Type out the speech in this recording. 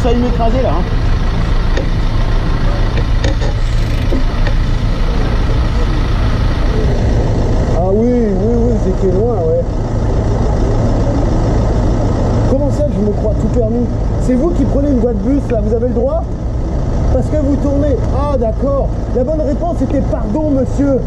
failli m'écraser là. Hein. Ah oui, oui, oui, c'était loin, ouais. Comment ça, je me crois tout permis C'est vous qui prenez une voie de bus, là, vous avez le droit? Parce que vous tournez. Ah, d'accord. La bonne réponse était pardon, monsieur.